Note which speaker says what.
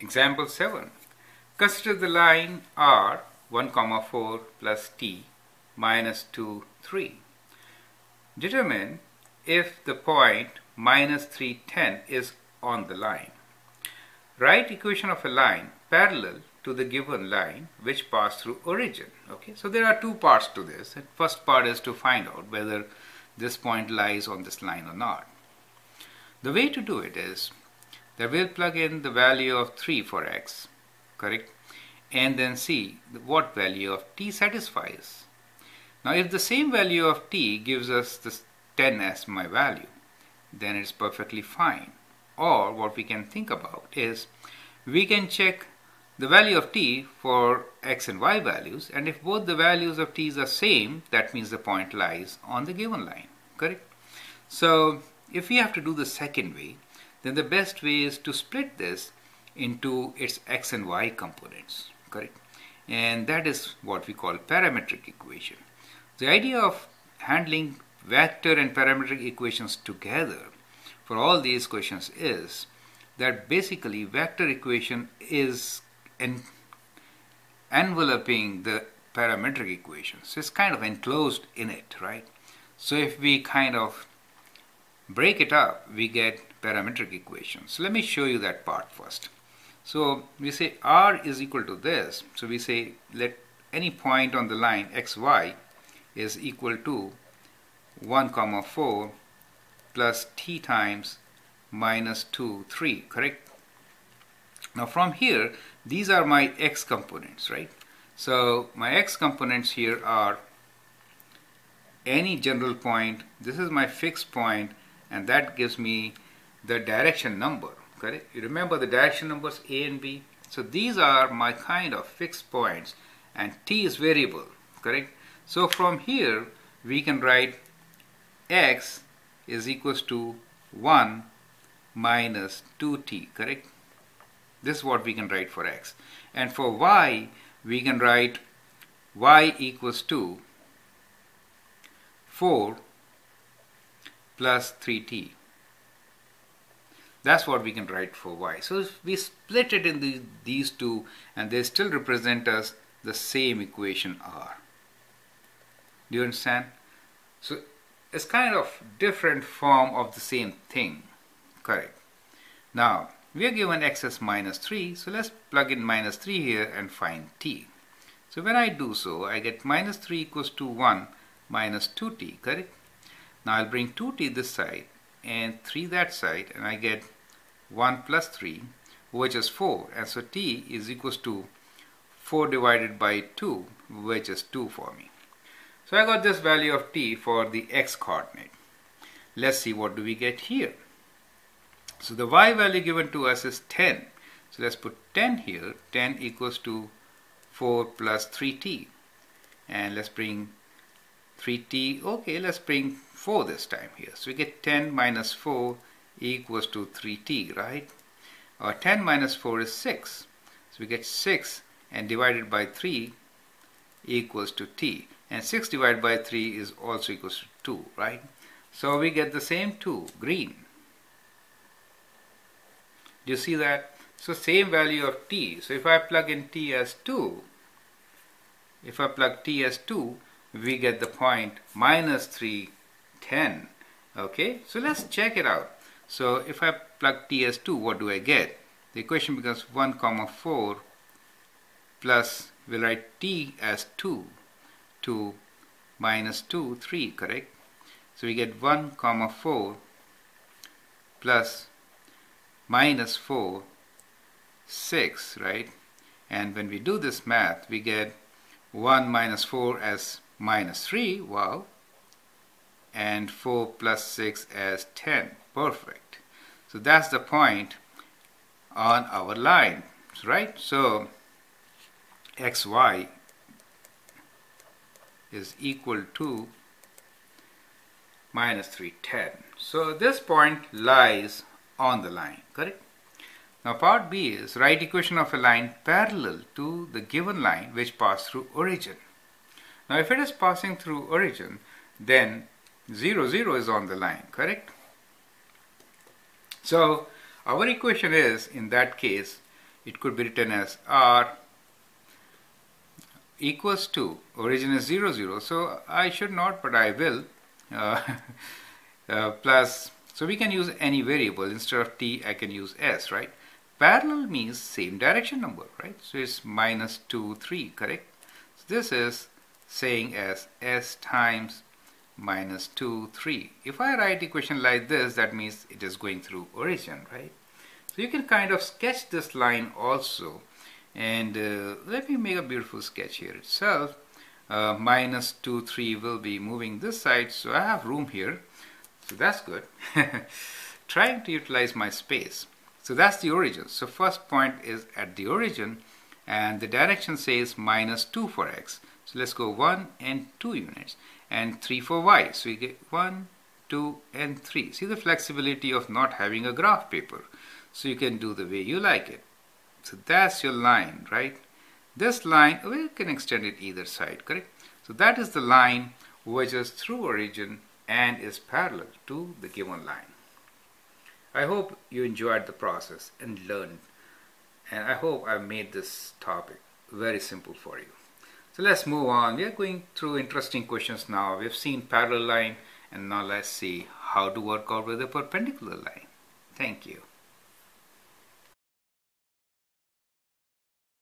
Speaker 1: Example 7. Consider the line R 1 comma 4 plus t minus 2 3. Determine if the point minus 3 10 is on the line. Write equation of a line parallel to the given line which pass through origin. Okay, so there are two parts to this. The first part is to find out whether this point lies on this line or not. The way to do it is that we'll plug in the value of 3 for x, correct? And then see what value of t satisfies. Now if the same value of t gives us this 10 as my value, then it's perfectly fine. Or what we can think about is we can check the value of t for x and y values and if both the values of t are same that means the point lies on the given line correct so if we have to do the second way then the best way is to split this into its x and y components, correct? And that is what we call parametric equation. The idea of handling vector and parametric equations together for all these questions is that basically vector equation is en enveloping the parametric equation. So it's kind of enclosed in it, right? So if we kind of break it up, we get parametric equations. Let me show you that part first. So we say r is equal to this. So we say let any point on the line xy is equal to 1 comma 4 plus t times minus 2 3 correct now from here these are my x components right so my x components here are any general point this is my fixed point and that gives me the direction number correct? You remember the direction numbers a and b? So these are my kind of fixed points and t is variable correct? So from here we can write x is equals to 1 minus 2t correct? This is what we can write for x. And for y we can write y equals to 4 plus 3t that's what we can write for y. So if we split it in the, these two and they still represent us the same equation r. Do you understand? So it's kind of different form of the same thing. Correct. Now we are given x as minus 3 so let's plug in minus 3 here and find t. So when I do so I get minus 3 equals to 1 minus 2t correct. Now I'll bring 2t this side and 3 that side and I get 1 plus 3 which is 4 and so t is equals to 4 divided by 2 which is 2 for me. So I got this value of t for the x coordinate. Let's see what do we get here. So the y value given to us is 10. So let's put 10 here. 10 equals to 4 plus 3t. And let's bring 3t. Okay, let's bring 4 this time here. So we get 10 minus 4 equals to 3t, right? Or 10 minus 4 is 6. So we get 6 and divided by 3 equals to t. And 6 divided by 3 is also equals to 2, right? So we get the same 2, green. Do you see that? So same value of t. So if I plug in t as 2, if I plug t as 2, we get the point minus 3 10 okay so let's check it out. So if I plug t as 2 what do I get? The equation becomes 1 comma 4 plus we'll write t as 2 to minus 2 3 correct? So we get 1 comma 4 plus minus 4 6 right? And when we do this math we get 1 minus 4 as minus 3 wow and 4 plus 6 as 10. Perfect. So that's the point on our line, right? So xy is equal to minus 310. So this point lies on the line, correct? Now part B is write equation of a line parallel to the given line which passed through origin. Now if it is passing through origin, then 0, 0 is on the line, correct? So our equation is, in that case, it could be written as r equals to origin is 0 0 so I should not but I will uh, uh, plus so we can use any variable. Instead of t I can use s right? Parallel means same direction number right? So it's minus 2 3 correct? So this is saying as s times minus 2 3 if I write equation like this that means it is going through origin right? So you can kind of sketch this line also. And uh, let me make a beautiful sketch here itself. Uh, minus 2 3 will be moving this side so I have room here. So that's good. Trying to utilize my space. So that's the origin. So first point is at the origin and the direction says minus 2 for x so let's go 1 and 2 units and 3 for y so we get 1 2 and 3 see the flexibility of not having a graph paper so you can do the way you like it so that's your line, right? This line, we can extend it either side, correct? So that is the line which is through origin and is parallel to the given line. I hope you enjoyed the process and learned. And I hope I made this topic very simple for you. So let's move on. We are going through interesting questions now. We've seen parallel line and now let's see how to work out with a perpendicular line. Thank you.